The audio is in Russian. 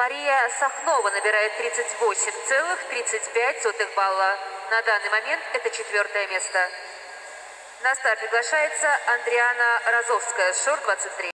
Мария Сахнова набирает 38,35 балла. На данный момент это четвертое место. На старт приглашается Андриана Розовская, шор 23.